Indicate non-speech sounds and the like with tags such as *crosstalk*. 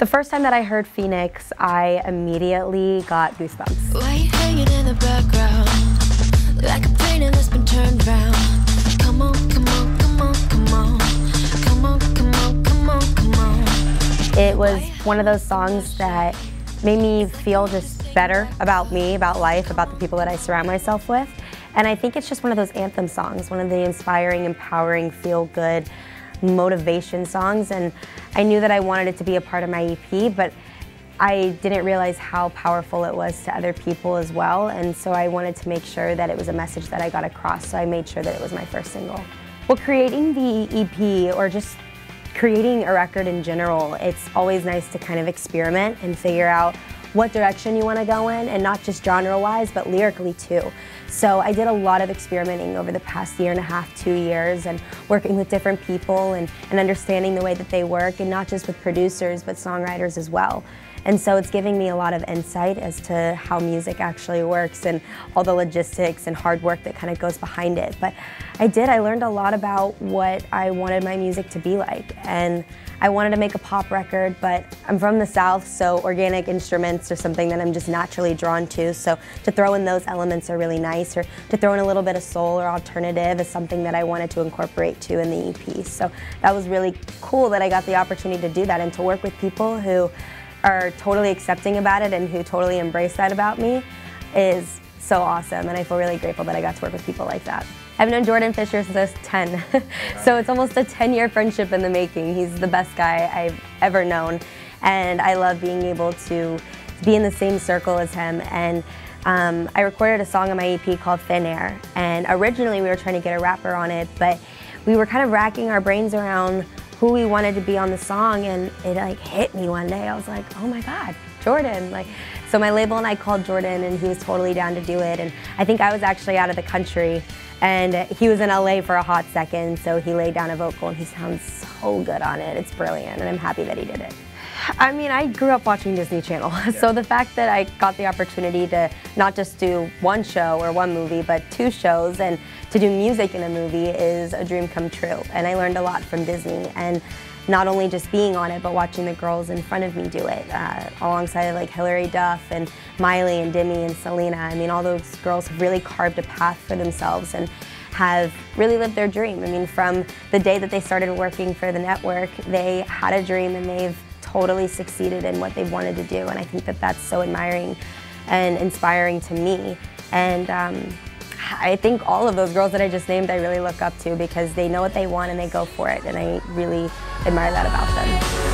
The first time that I heard Phoenix, I immediately got goosebumps. Light hanging in the background, like a painting that's been turned round. Come on, come on, come on, come on, come on, come on, come on, come on. It was one of those songs that made me feel just better about me, about life, about the people that I surround myself with. And I think it's just one of those anthem songs, one of the inspiring, empowering, feel-good, motivation songs and I knew that I wanted it to be a part of my EP but I didn't realize how powerful it was to other people as well and so I wanted to make sure that it was a message that I got across so I made sure that it was my first single. Well creating the EP or just creating a record in general it's always nice to kind of experiment and figure out what direction you want to go in and not just genre-wise but lyrically too. So I did a lot of experimenting over the past year and a half, two years and working with different people and, and understanding the way that they work and not just with producers but songwriters as well. And so it's giving me a lot of insight as to how music actually works and all the logistics and hard work that kind of goes behind it. But I did, I learned a lot about what I wanted my music to be like. And I wanted to make a pop record, but I'm from the South, so organic instruments are something that I'm just naturally drawn to. So to throw in those elements are really nice, or to throw in a little bit of soul or alternative is something that I wanted to incorporate too in the EP. So that was really cool that I got the opportunity to do that and to work with people who are totally accepting about it and who totally embrace that about me is so awesome. And I feel really grateful that I got to work with people like that. I've known Jordan Fisher since I was 10, *laughs* so it's almost a 10-year friendship in the making. He's the best guy I've ever known. And I love being able to be in the same circle as him. And um, I recorded a song on my EP called Thin Air. And originally we were trying to get a rapper on it but we were kind of racking our brains around who we wanted to be on the song and it like hit me one day. I was like, oh my God, Jordan. Like, so my label and I called Jordan and he was totally down to do it. And I think I was actually out of the country and he was in LA for a hot second. So he laid down a vocal and he sounds so good on it. It's brilliant and I'm happy that he did it. I mean, I grew up watching Disney Channel, *laughs* so the fact that I got the opportunity to not just do one show or one movie, but two shows, and to do music in a movie is a dream come true. And I learned a lot from Disney, and not only just being on it, but watching the girls in front of me do it, uh, alongside like Hilary Duff and Miley and Demi and Selena. I mean, all those girls have really carved a path for themselves and have really lived their dream. I mean, from the day that they started working for the network, they had a dream and they've totally succeeded in what they wanted to do. And I think that that's so admiring and inspiring to me. And um, I think all of those girls that I just named I really look up to because they know what they want and they go for it. And I really admire that about them.